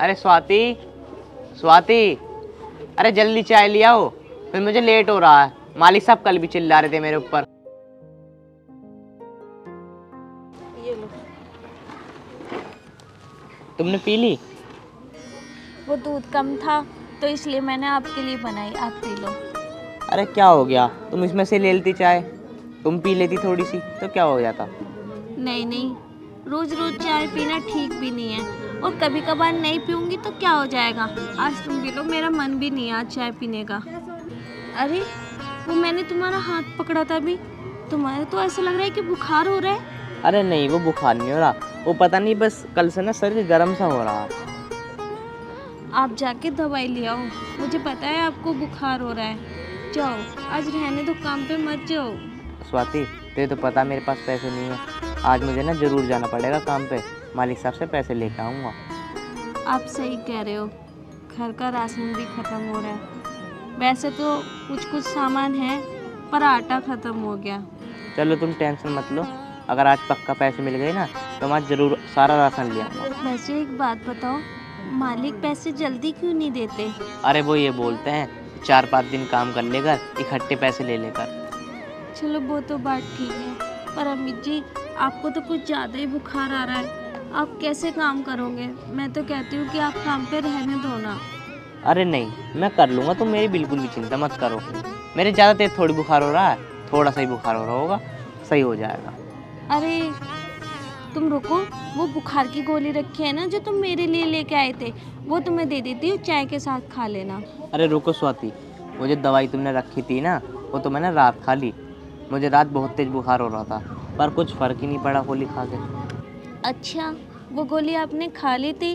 अरे स्वाति स्वाति अरे जल्दी चाय ले आओ फिर मुझे लेट हो रहा है। मालिक साहब कल भी चिल्ला रहे थे मेरे ऊपर। ये लो। तुमने पी ली? वो दूध कम था तो इसलिए मैंने आपके लिए बनाई आप पी लो। अरे क्या हो गया? तुम इसमें से ले लेती चाय। तुम पी लेती थोड़ी सी तो क्या हो जाता? नहीं नहीं रोज रोज चाय पीना ठीक भी नहीं है। और कभी कभार नहीं पीऊँगी तो क्या हो जाएगा? आज तुम पी लो मेरा मन भी नहीं आज चाय पीने का। अरे वो मैंने तुम्हारा हाथ पकड़ा था अभी। तुम्हारे तो ऐसा लग रहा है कि बुखार हो रहा है। अरे नहीं वो बुखार नहीं हो रहा। वो पता नहीं बस कल से ना शरीर गर्म सा हो रहा है। आप जाके दवाई ले आओ। मुझे पता है आपको बुखार हो रहा है। जाओ आज रहने दो काम पे मत जाओ। स्वाति तुझे तो पता मेरे पास पैसे नहीं है। आज मुझे ना ज़रूर जाना पड़ेगा काम पे। मालिक साहब से पैसे लेकर आऊँगा। आप सही कह रहे हो। घर का राशन भी ख़त्म हो रहा है। वैसे तो कुछ कुछ सामान है पर आटा ख़त्म हो गया। चलो तुम टेंशन मत लो। अगर आज पक्का पैसे मिल गए ना तो मैं ज़रूर सारा राशन ले आऊँगा। वैसे एक बात बताओ मालिक पैसे जल्दी क्यों नहीं देते? अरे वो ये बोलते हैं चार पाँच दिन काम कर लेकर इकट्ठे पैसे ले लेकर। चलो वो तो बात ठीक है पर अमित जी आपको तो कुछ ज़्यादा ही बुखार आ रहा है। आप कैसे काम करोगे? मैं तो कहती हूँ कि आप काम पे रहने दो ना। अरे नहीं मैं कर लूँगा तुम मेरी बिल्कुल भी चिंता मत करो। मेरे ज़्यादा तेज थोड़ी बुखार हो रहा है थोड़ा सा ही बुखार हो रहा होगा सही हो जाएगा। अरे तुम रुको वो बुखार की गोली रखी है ना जो तुम मेरे लिए लेके आए थे वो तुम्हें दे देती हूँ चाय के साथ खा लेना। अरे रुको स्वाति वो जो दवाई तुमने रखी थी ना वो तो मैंने रात खा ली। मुझे रात बहुत तेज बुखार हो रहा था पर कुछ फ़र्क ही नहीं पड़ा गोली खा के अच्छा वो गोली आपने खा ली थी?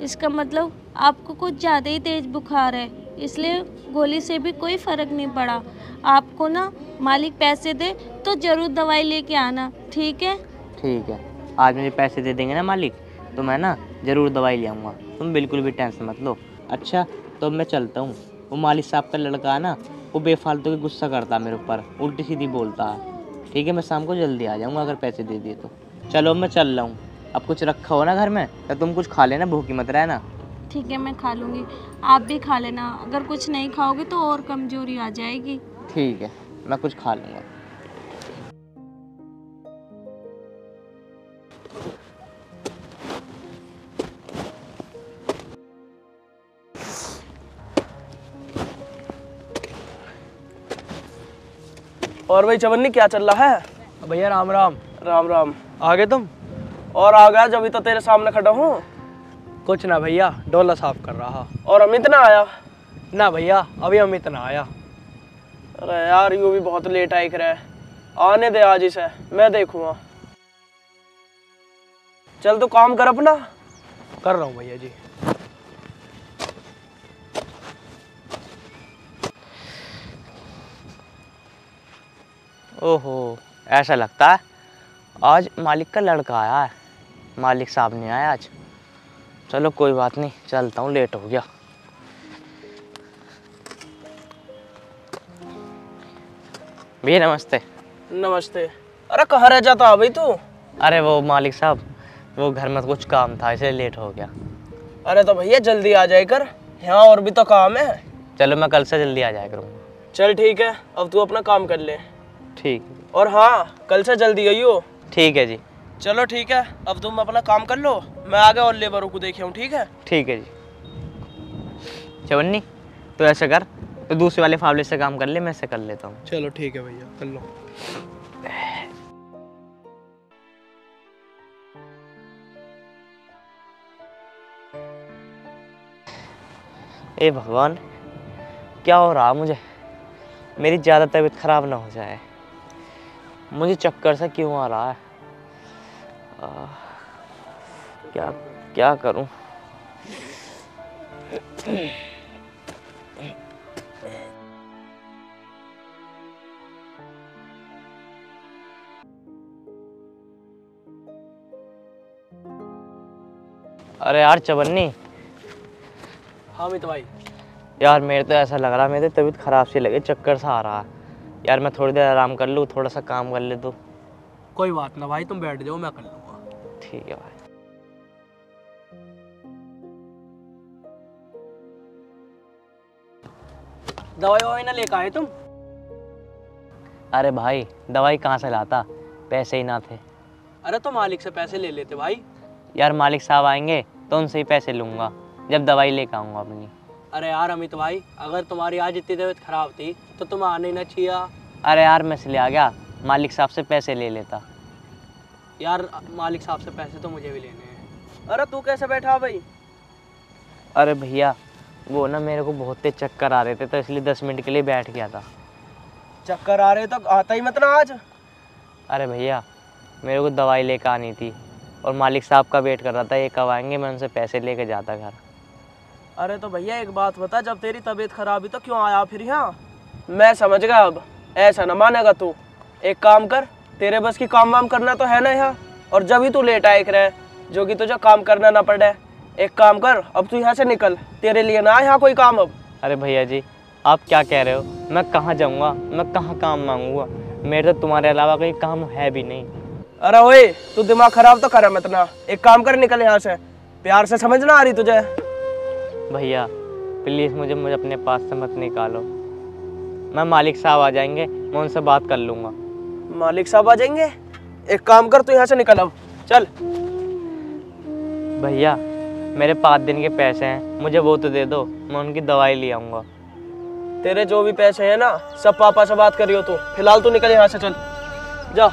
इसका मतलब आपको कुछ ज़्यादा ही तेज बुखार है, इसलिए गोली से भी कोई फ़र्क नहीं पड़ा। आपको ना मालिक पैसे दे तो ज़रूर दवाई लेके आना, ठीक है? ठीक है। आज मुझे पैसे दे देंगे ना मालिक तो मैं ना ज़रूर दवाई ले आऊँगा। तुम बिल्कुल भी टेंशन मत लो। अच्छा तो मैं चलता हूँ। वो मालिक साहब का लड़का है ना, वो बेफालतू के गुस्सा करता मेरे ऊपर उल्टी सीधी बोलता। है ठीक है, मैं शाम को जल्दी आ जाऊँगा अगर पैसे दे दिए तो। चलो मैं चल रहा हूँ। अब कुछ रखा हो ना घर में तो तुम कुछ खा लेना भूखी मत रहना। ठीक है मैं खा लूँगी। आप भी खा लेना। अगर कुछ नहीं खाओगे तो और कमज़ोरी आ जाएगी। ठीक है मैं कुछ खा लूँगा। और भाई चवन्नी क्या चल रहा है? भैया राम राम। राम राम। आ गए तुम? और आ गया जब तो तेरे सामने खड़ा हूँ। कुछ ना भैया डोला साफ़ कर रहा। और अमित ना आया? ना भैया अभी अमित ना आया। अरे यार यू भी बहुत लेट आई करे आने दे आज इसे मैं देखूँगा। चल तो काम कर अपना। कर रहा हूँ भैया जी। ओहो ऐसा लगता है? आज मालिक का लड़का आया है। मालिक साहब नहीं आया आज। चलो कोई बात नहीं चलता हूँ लेट हो गया। भैया नमस्ते। नमस्ते। अरे कहाँ रह जाता भाई तू? अरे वो मालिक साहब वो घर में कुछ काम था इसलिए लेट हो गया। अरे तो भैया जल्दी आ जाए कर। यहाँ और भी तो काम है। चलो मैं कल से जल्दी आ जाया करूँगा। चल ठीक है अब तू अपना काम कर ले। ठीक। और हाँ कल से जल्दी आई हो ठीक है जी। चलो ठीक है अब तुम अपना काम कर लो मैं आगे और लेबरों को देखे हूँ ठीक है? ठीक है जी। चवन्नी तो ऐसा कर तो दूसरे वाले फावले से काम कर ले मैं ऐसे कर लेता हूँ। चलो ठीक है भैया कर लो। ए भगवान क्या हो रहा मुझे? मेरी ज़्यादा तबीयत ख़राब ना हो जाए। मुझे चक्कर सा क्यों आ रहा है? आ, क्या क्या करूँ? अरे यार चवन्नी। हाँ मित भाई। यार मेरे तो ऐसा लग रहा है मेरी तबीयत ख़राब सी लगे चक्कर सा आ रहा है। यार मैं थोड़ी देर आराम कर लूँ थोड़ा सा काम कर ले तो। कोई बात ना भाई तुम बैठ जाओ मैं कर लूँगा। ठीक है भाई। दवाई ववाई ना लेकर आए तुम? अरे भाई दवाई कहाँ से लाता? पैसे ही ना थे। अरे तो मालिक से पैसे ले लेते भाई। यार मालिक साहब आएँगे तो उनसे ही पैसे लूँगा जब दवाई लेकर आऊँगा अपनी। अरे यार अमित भाई अगर तुम्हारी आज इतनी तबीयत खराब थी तो तुम आने ही ना चाहिए अरे यार मैं इसलिए आ गया मालिक साहब से पैसे ले लेता। यार मालिक साहब से पैसे तो मुझे भी लेने हैं। अरे तू कैसे बैठा भाई? अरे भैया वो ना मेरे को बहुत तेज चक्कर आ रहे थे तो इसलिए दस मिनट के लिए बैठ गया था। चक्कर आ रहे तो आता ही मत ना आज। अरे भैया मेरे को दवाई लेकर आनी थी और मालिक साहब का वेट कर रहा था ये कब आएँगे मैं उनसे पैसे लेके जाता घर। अरे तो भैया एक बात बता जब तेरी तबीयत खराब हुई तो क्यों आया फिर यहाँ? मैं समझ गया अब ऐसा ना मानेगा तू। एक काम कर तेरे बस की काम वाम करना तो है ना यहाँ? और जब ही तू लेट आए रहे जो कि तुझे काम करना ना पड़े एक काम कर अब तू यहाँ से निकल तेरे लिए ना यहाँ कोई काम अब। अरे भैया जी आप क्या कह रहे हो? मैं कहाँ जाऊँगा? मैं कहाँ काम मांगूँगा? मेरे तो तुम्हारे अलावा कोई काम है भी नहीं। अरे ओए तू दिमाग खराब तो करे मत ना। एक काम कर निकल यहाँ से। प्यार से समझ ना आ रही तुझे? भैया प्लीज़ मुझे मुझे अपने पास से मत निकालो। मैं मालिक साहब आ जाएँगे मैं उनसे बात कर लूँगा। मालिक साहब आ जाएँगे? एक काम कर तू यहाँ से निकल अब। चल। भैया मेरे पाँच दिन के पैसे हैं मुझे वो तो दे दो मैं उनकी दवाई ले आऊँगा। तेरे जो भी पैसे हैं ना सब पापा से बात करियो तू। फ़िलहाल तू निकल यहाँ से चल। जा।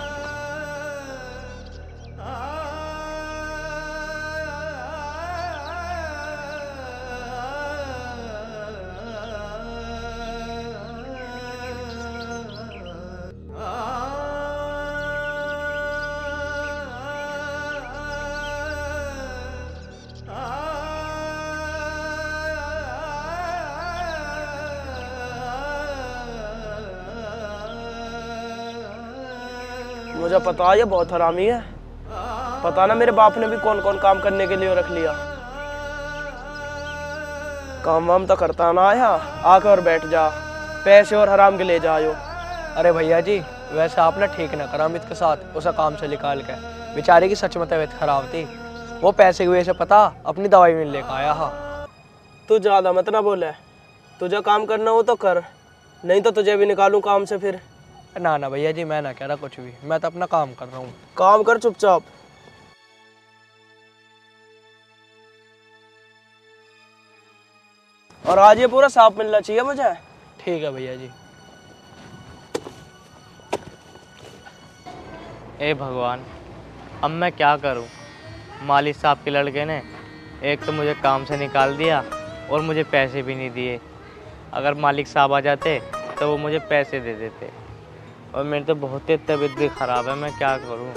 मुझे पता है ये बहुत हरामी है। पता ना मेरे बाप ने भी कौन कौन काम करने के लिए रख लिया। काम वाम तो करता ना आया आकर और बैठ जा। पैसे और हराम के ले जाओ अरे भैया जी वैसे आपने ठीक ना करा अमित के साथ उसे काम से निकाल के। बेचारे की सच में तबीयत खराब थी। वो पैसे की वजह से पता अपनी दवाई में लेकर आया हा। तू ज़्यादा मत ना बोले। तुझे काम करना हो तो कर नहीं तो तुझे भी निकालूं काम से फिर। ना ना भैया जी मैं ना कह रहा कुछ भी। मैं तो अपना काम कर रहा हूँ। काम कर चुपचाप। और आज ये पूरा साफ़ मिलना चाहिए मुझे? ठीक है भैया जी। ए भगवान अब मैं क्या करूँ? मालिक साहब के लड़के ने एक तो मुझे काम से निकाल दिया और मुझे पैसे भी नहीं दिए। अगर मालिक साहब आ जाते तो वो मुझे पैसे दे देते। और मेरी तो बहुत ही तबीयत भी ख़राब है मैं क्या करूँ?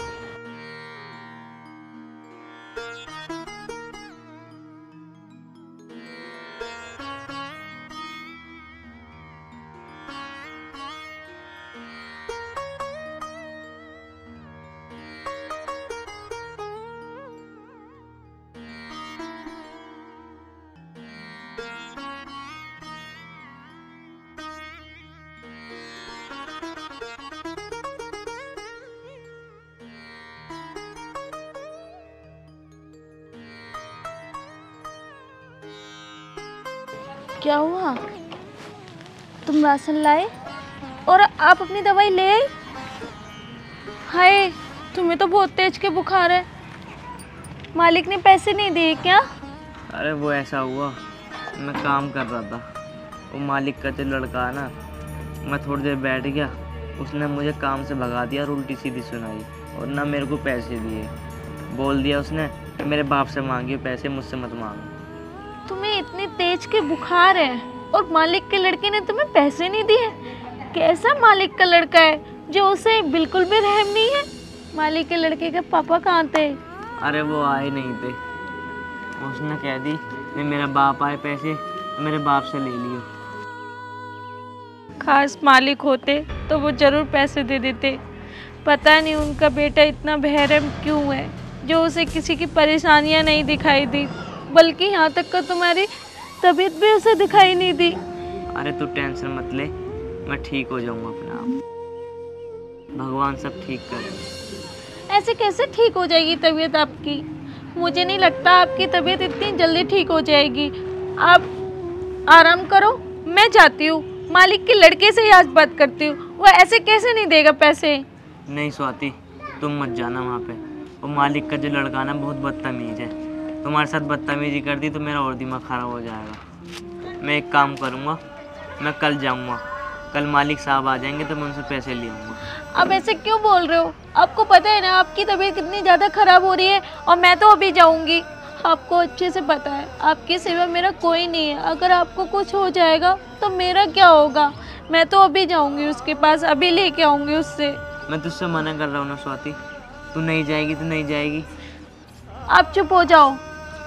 क्या हुआ? तुम राशन लाए और आप अपनी दवाई ले हाय, तुम्हें तो बहुत तेज के बुखार है। मालिक ने पैसे नहीं दिए क्या? अरे वो ऐसा हुआ। मैं काम कर रहा था। वो मालिक का जो लड़का है ना, मैं थोड़ी देर बैठ गया। उसने मुझे काम से भगा दिया और उल्टी सीधी सुनाई और ना मेरे को पैसे दिए। बोल दिया उसने मेरे बाप से मांगिए, पैसे मुझसे मत मांगो। तुम्हें इतनी तेज के बुखार है और मालिक के लड़के ने तुम्हें पैसे नहीं दिए? कैसा मालिक का लड़का है जो उसे बिल्कुल भी रहम नहीं है? मालिक के लड़के के पापा कहाँ थे? अरे वो आए नहीं थे। उसने कह दी नहीं मेरा बाप आए पैसे मेरे बाप से ले लियो। खास मालिक होते तो वो ज़रूर पैसे दे देते। पता नहीं उनका बेटा इतना बहरम क्यों है जो उसे किसी की परेशानियाँ नहीं दिखाई दी। बल्कि यहाँ तक का तुम्हारी तबीयत भी उसे दिखाई नहीं दी। अरे तू टेंशन मत ले मैं ठीक हो जाऊँगा अपने आप। भगवान सब ठीक करे ऐसे कैसे ठीक हो जाएगी तबीयत आपकी? मुझे नहीं लगता आपकी तबीयत इतनी जल्दी ठीक हो जाएगी। आप आराम करो मैं जाती हूँ। मालिक के लड़के से ही आज बात करती हूँ। वो ऐसे कैसे नहीं देगा पैसे? नहीं स्वाति तुम मत जाना वहाँ पे। वो मालिक का जो लड़का ना बहुत बदतमीज है। तुम्हारे साथ बदतमीजी कर दी तो मेरा और दिमाग ख़राब हो जाएगा। मैं एक काम करूँगा मैं कल जाऊँगा। कल मालिक साहब आ जाएँगे तो मैं उनसे पैसे ले आऊँगा। अब ऐसे क्यों बोल रहे हो? आपको पता है ना आपकी तबीयत कितनी ज़्यादा ख़राब हो रही है और मैं तो अभी जाऊँगी। आपको अच्छे से पता है आपके सिवा मेरा कोई नहीं है। अगर आपको कुछ हो जाएगा तो मेरा क्या होगा? मैं तो अभी जाऊँगी उसके पास अभी लेके आऊँगी उससे। मैं तुझसे मना कर रहा हूँ ना स्वाति। तू नहीं जाएगी तो नहीं जाएगी। आप चुप हो जाओ।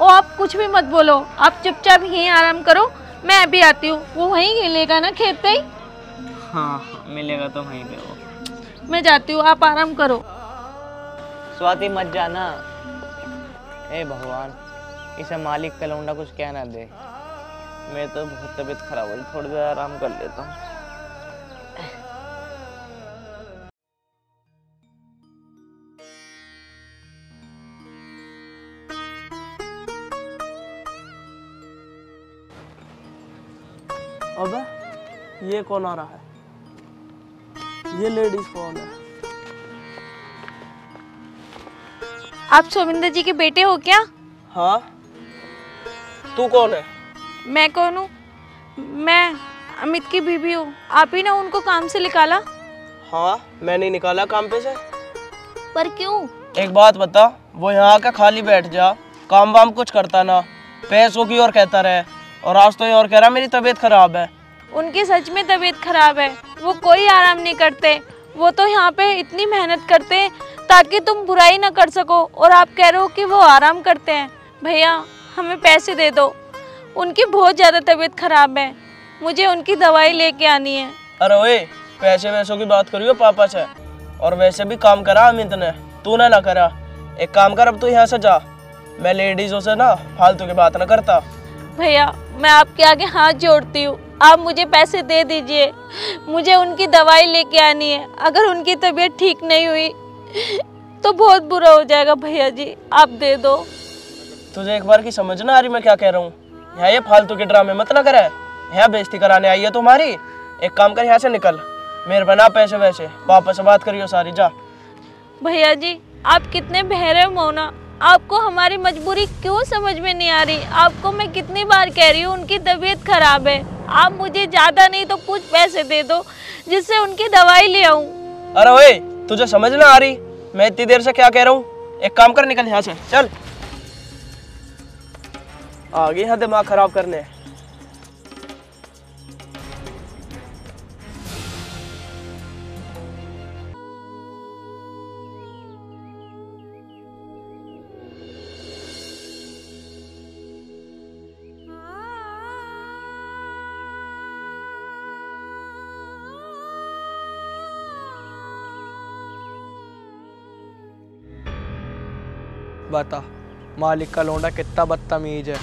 और आप कुछ भी मत बोलो। आप चुपचाप यहीं आराम करो। मैं अभी आती हूँ। वो वहीं खेलेगा ना खेत पे ही? हाँ मिलेगा तो वहीं पे वो। मैं जाती हूँ। आप आराम करो। स्वाति मत जाना। ए भगवान इसे मालिक का लौंडा कुछ कह ना दे। मैं तो बहुत तबीयत खराब हो। रही थोड़ी देर आराम कर लेता हूँ। अबे ये कौन आ रहा है? ये लेडीज़ कौन है? आप सोमिंदर जी के बेटे हो क्या? हाँ। तू कौन है? मैं कौन हूँ? मैं अमित की बीबी हूँ। आप ही ने उनको काम से निकाला? हाँ मैंने निकाला काम पे से। पर क्यों? एक बात बता वो यहाँ आके खाली बैठ जा। काम वाम कुछ करता ना। पैसों की ओर कहता रहे। और आज तो ये और कह रहा मेरी तबीयत खराब है। उनकी सच में तबीयत खराब है। वो कोई आराम नहीं करते। वो तो यहाँ पे इतनी मेहनत करते हैं ताकि तुम बुराई ना कर सको और आप कह रहे हो कि वो आराम करते हैं। भैया हमें पैसे दे दो। उनकी बहुत ज़्यादा तबीयत खराब है। मुझे उनकी दवाई लेके आनी है। अरे ओए पैसे वैसों की बात करियो पापा से। और वैसे भी काम करा अमित ने। तूने ना करा। एक काम कर अब तू यहाँ से जा। मैं लेडीजों से ना फालतू की बात ना करता। भैया मैं आपके आगे हाथ जोड़ती हूँ। आप मुझे पैसे दे दीजिए। मुझे उनकी दवाई लेके आनी है। अगर उनकी तबीयत ठीक नहीं हुई तो बहुत बुरा हो जाएगा भैया जी। आप दे दो। तुझे एक बार की समझ ना आ रही मैं क्या कह रहा हूँ। यहाँ ये फालतू के ड्रामे मत ना करे यहाँ बेइज्जती कराने आई है तुम्हारी। एक काम कर यहाँ से निकल। मेरे बना पैसे वैसे वापस बात करियो सारी जा। भैया जी आप कितने बहरे हो ना आपको हमारी मजबूरी क्यों समझ में नहीं आ रही? आपको मैं कितनी बार कह रही हूँ, उनकी तबीयत खराब है। आप मुझे ज़्यादा नहीं तो कुछ पैसे दे दो, जिससे उनकी दवाई ले आऊँ। अरे ओए, तुझे समझ ना आ रही? मैं इतनी देर से क्या कह रहा हूँ? एक काम कर, निकल यहाँ से। चल। आगे यहाँ दिमाग खराब करने। बता। मालिक का लौंडा कितना बदतमीज है।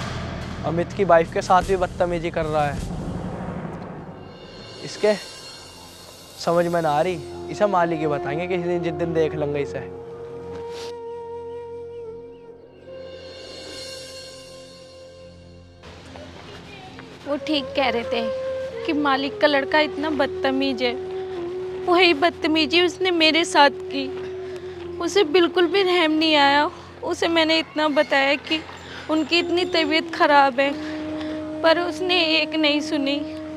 अमित की वाइफ के साथ भी बदतमीजी कर रहा है। इसके समझ में ना आ रही? इसे मालिक ही बताएँगे किसी दिन जिस दिन देख लेंगे इसे। वो ठीक कह रहे थे कि मालिक का लड़का इतना बदतमीज है। वही बदतमीजी उसने मेरे साथ की। उसे बिल्कुल भी रहम नहीं आया। उसे मैंने इतना बताया कि उनकी इतनी तबीयत ख़राब है, पर उसने एक नहीं सुनी।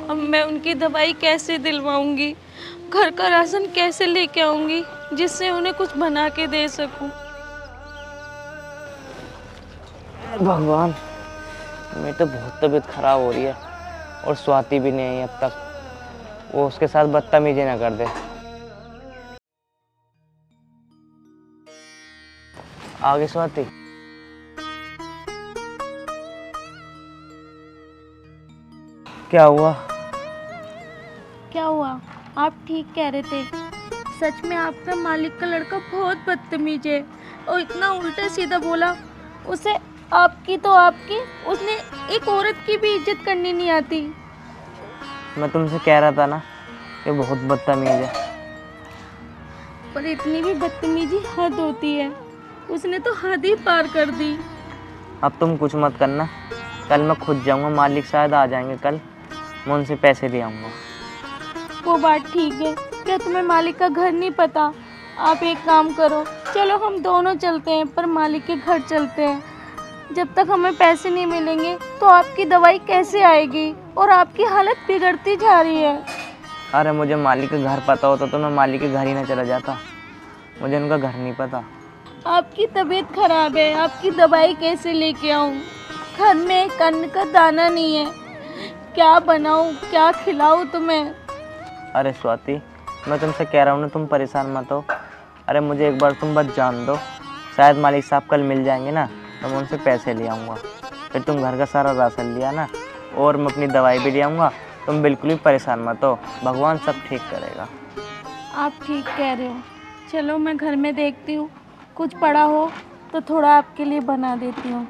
अब मैं उनकी दवाई कैसे दिलवाऊँगी? घर का राशन कैसे लेके आऊँगी, जिससे उन्हें कुछ बना के दे सकूँ? भगवान, मेरी तो बहुत तबीयत खराब हो रही है, और स्वाति भी नहीं आई अब तक। वो उसके साथ बदतमीजी ना कर दे। आगे स्वाति क्या हुआ? क्या हुआ? आप ठीक कह रहे थे। सच में आपका मालिक का लड़का बहुत बदतमीज है। और इतना उल्टा सीधा बोला उसे आपकी तो आपकी उसने एक औरत की भी इज़्ज़त करनी नहीं आती। मैं तुमसे कह रहा था ना ये बहुत बदतमीज है। पर इतनी भी बदतमीजी हद होती है। उसने तो हद ही पार कर दी। अब तुम कुछ मत करना। कल मैं खुद जाऊँगा मालिक शायद आ जाएँगे कल। मैं उनसे पैसे दे आऊँगा। वो बात ठीक है क्या तुम्हें मालिक का घर नहीं पता? आप एक काम करो चलो हम दोनों चलते हैं पर मालिक के घर चलते हैं। जब तक हमें पैसे नहीं मिलेंगे तो आपकी दवाई कैसे आएगी? और आपकी हालत बिगड़ती जा रही है। अरे मुझे मालिक का घर पता होता तो मैं मालिक के घर ही ना चला जाता। मुझे उनका घर नहीं पता। आपकी तबीयत खराब है आपकी दवाई कैसे लेके आऊँ? घर में एक अन्न का दाना नहीं है। क्या बनाऊँ क्या खिलाऊँ तुम्हें? अरे स्वाति मैं तुमसे कह रहा हूँ ना तुम परेशान मत हो। अरे मुझे एक बार तुम बस जान दो। शायद मालिक साहब कल मिल जाएँगे ना तो मैं उनसे पैसे ले आऊँगा। फिर तुम घर का सारा राशन लिया ना और मैं अपनी दवाई भी ले आऊँगा। तुम बिल्कुल भी परेशान मत हो भगवान सब ठीक करेगा। आप ठीक कह रहे हो। चलो मैं घर में देखती हूँ। कुछ पड़ा हो तो थोड़ा आपके लिए बना देती हूँ।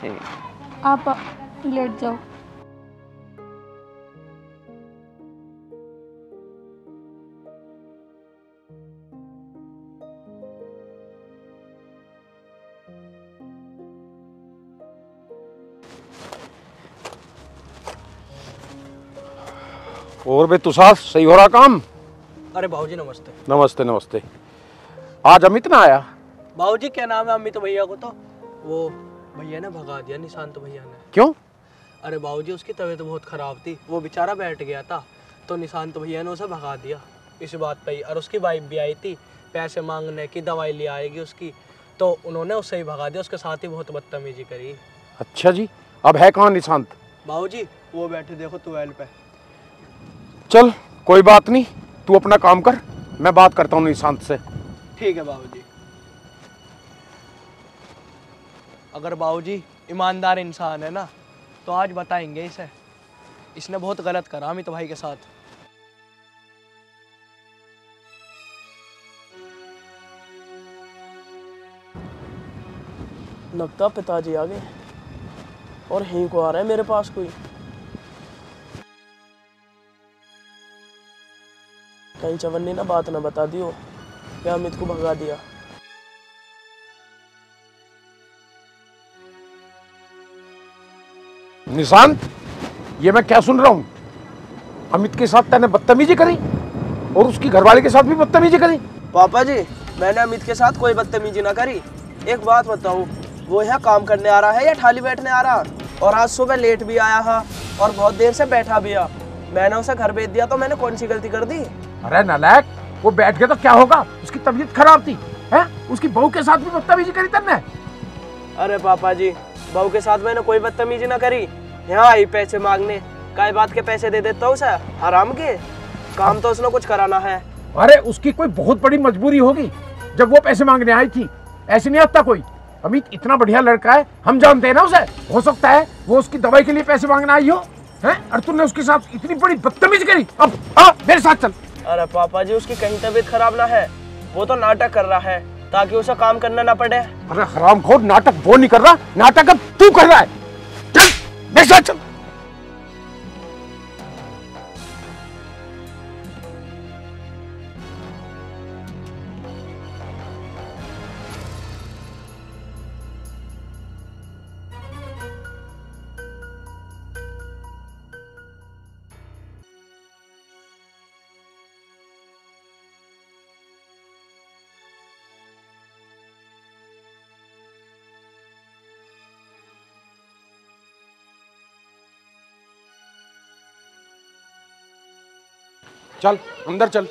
ठीक। आप लेट जाओ। और बे तुषार सही हो रहा काम? अरे भाजी नमस्ते। नमस्ते नमस्ते। आज अमित ना आया? बाबूजी क्या नाम है अमित भैया को तो? वो भैया ने भगा दिया निशांत भैया ने। क्यों? अरे बाबूजी उसकी तबीयत बहुत ख़राब थी। वो बेचारा बैठ गया था तो निशांत भैया ने उसे भगा दिया। इस बात पर ही और उसकी वाइफ भी आई थी पैसे मांगने की दवाई ले आएगी उसकी तो उन्होंने उससे ही भगा दिया। उसके साथ ही बहुत बदतमीजी करी। अच्छा जी अब है कहाँ निशांत? बाबूजी वो बैठे देखो ट्वेल्व पे। चल कोई बात नहीं तू अपना काम कर मैं बात करता हूँ निशांत से। ठीक है बाबूजी अगर बाबूजी ईमानदार इंसान है ना तो आज बताएँगे इसे। इसने बहुत गलत करा अमित भाई के साथ। लगता पिताजी आ गए, और यहीं को आ रहा है मेरे पास कोई। कहीं चवन ने ना बात ना बता दियो क्या अमित को भगा दिया। निशांत ये मैं क्या सुन रहा हूँ? अमित के साथ तैने बदतमीजी करी और उसकी घरवाले के साथ भी बदतमीजी करी? पापा जी मैंने अमित के साथ कोई बदतमीजी ना करी। एक बात बताऊँ वो यहाँ काम करने आ रहा है या ठाली बैठने आ रहा? और आज सुबह लेट भी आया है और बहुत देर से बैठा भी आ मैंने उसे घर भेज दिया तो मैंने कौन सी गलती कर दी? अरे नालायक वो बैठ गया तो क्या होगा? उसकी तबीयत खराब थी है? उसकी बहू के साथ भी बदतमीजी करी तन्ने अरे पापा जी बहू के साथ मैंने कोई बदतमीजी ना करी। यहाँ आई पैसे मांगने काय बात के पैसे दे देता हूँ उसे आराम के? काम तो उसने कुछ कराना है। अरे उसकी कोई बहुत बड़ी मजबूरी होगी जब वो पैसे मांगने आई थी। ऐसे नहीं आता कोई। अमित इतना बढ़िया लड़का है हम जानते हैं ना उसे। हो सकता है वो उसकी दवाई के लिए पैसे मांगने आई हो। हैं? और तुमने उसके साथ इतनी बड़ी बदतमीजी करी। अब आ मेरे साथ चल। अरे पापा जी उसकी कहीं तबीयत खराब ना है। वो तो नाटक कर रहा है। ताकि उसे काम करना ना पड़े। अरे हराम खोर नाटक वो नहीं कर रहा। नाटक अब तू कर रहा है। चल चल चल अंदर चल।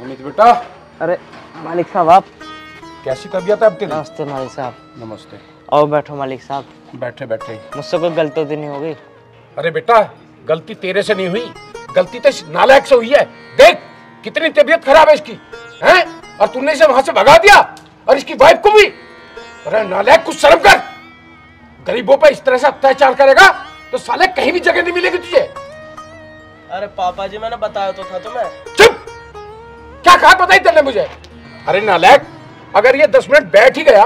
अमित बेटा। अरे मालिक साहब आप? कैसी तबीयत है अब तेरी नमस्ते मालिक साहब। नमस्ते। आओ बैठो मालिक साहब। बैठे बैठे। मुझसे कोई गलती तो नहीं होगी अरे बेटा गलती तेरे से नहीं हुई। गलती तो नालायक से हुई है। देख कितनी तबीयत खराब है इसकी हैं? और तूने इसे वहाँ से भगा दिया और इसकी वाइफ को भी। अरे नालायक कुछ शर्म कर। गरीबों पे इस तरह से अत्याचार करेगा तो साले कहीं भी जगह नहीं मिलेगी तुझे। अरे पापा जी मैंने बताया तो था तुम्हें। चुप! क्या कहा बताई तेने मुझे? अरे नालायक अगर ये दस मिनट बैठ ही गया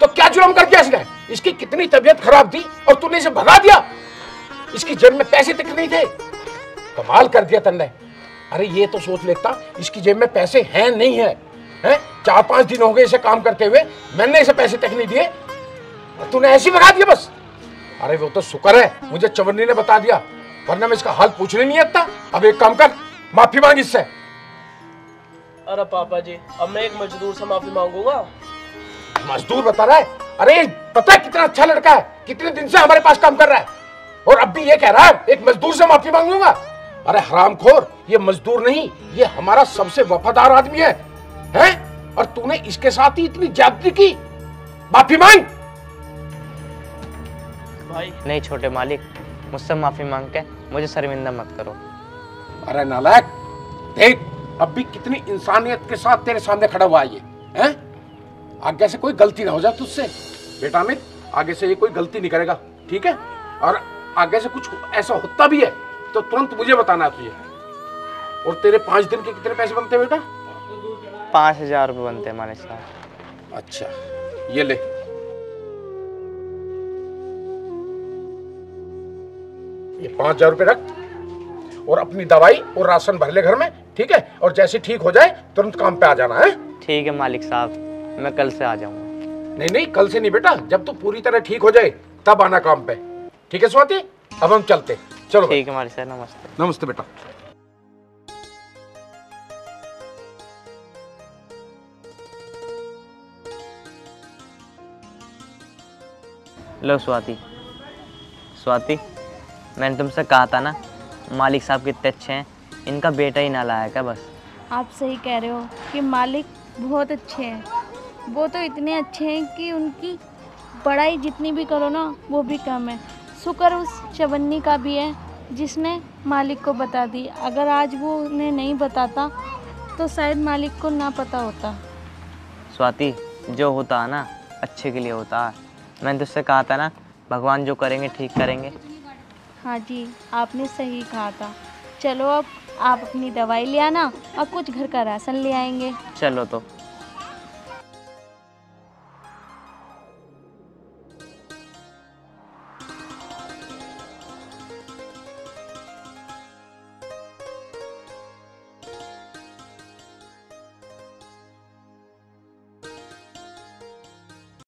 तो क्या जुर्म कर दिया इसने? इसकी कितनी तबीयत खराब थी और तूने इसे भगा दिया? इसकी जेब में पैसे तक नहीं थे। कमाल कर दिया तन्ने। अरे ये तो सोच लेता इसकी जेब में पैसे हैं नहीं है। हैं? चार पाँच दिन हो गए इसे काम करते हुए मैंने इसे पैसे तक नहीं दिए तूने ऐसी भगा दिया बस। अरे वो तो शुक्र है मुझे चवन्नी ने बता दिया वरना मैं इसका हाल पूछने नहीं आता। अब एक काम कर माफ़ी मांग इससे। अरे पापा जी अब मैं एक मजदूर से माफ़ी मांगूँगा। मजदूर बता रहा है? अरे पता है कितना अच्छा लड़का है कितने दिन से हमारे पास काम कर रहा है। और अब भी ये कह रहा है एक मजदूर से माफ़ी मांगूँगा। अरे हरामखोर ये मजदूर नहीं ये हमारा सबसे वफादार आदमी है। हैं? और तूने इसके साथ ही इतनी ज्यादती की। माफ़ी मांग। भाई। नहीं छोटे मालिक मुझसे माफ़ी मांग के मुझे शर्मिंदा मत करो। अरे नालायक देख अब भी कितनी इंसानियत के साथ तेरे सामने खड़ा हुआ ये हैं? आगे से कोई गलती ना हो जाए तुझसे। बेटा अमित आगे से ये कोई गलती नहीं करेगा ठीक है? और आगे से कुछ ऐसा होता भी है तो तुरंत मुझे बताना है तुझे और तेरे पाँच दिन के कितने पैसे बनते हैं बेटा? पाँच हज़ार रुपये बनते हैं मालिक साहब अच्छा ये ले। ये पाँच हज़ार रुपये रख और अपनी दवाई और राशन भर ले घर में ठीक है? और जैसे ठीक हो जाए तुरंत काम पे आ जाना है? ठीक है मालिक साहब मैं कल से आ जाऊँगा। नहीं नहीं कल से नहीं बेटा जब तू पूरी तरह ठीक हो जाए तब आना काम पे। ठीक है स्वाति? अब हम चलते। चलो ठीक है मालिक साहब नमस्ते। नमस्ते बेटा। लो स्वाति। स्वाति? मैंने तुमसे कहा था ना मालिक साहब कितने अच्छे हैं इनका बेटा ही ना लाया क्या बस। आप सही कह रहे हो कि मालिक बहुत अच्छे हैं। वो तो इतने अच्छे हैं कि उनकी पढ़ाई जितनी भी करो ना वो भी कम है। शुक्र उस चवन्नी का भी है जिसने मालिक को बता दी। अगर आज वो उन्हें नहीं बताता तो शायद मालिक को ना पता होता। स्वाति जो होता है ना अच्छे के लिए होता है। मैंने तुझसे कहा था ना भगवान जो करेंगे ठीक करेंगे। हाँ जी, आपने सही कहा था। चलो अब आप अपनी दवाई ले आना और कुछ घर का राशन ले आएँगे। चलो तो।